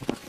you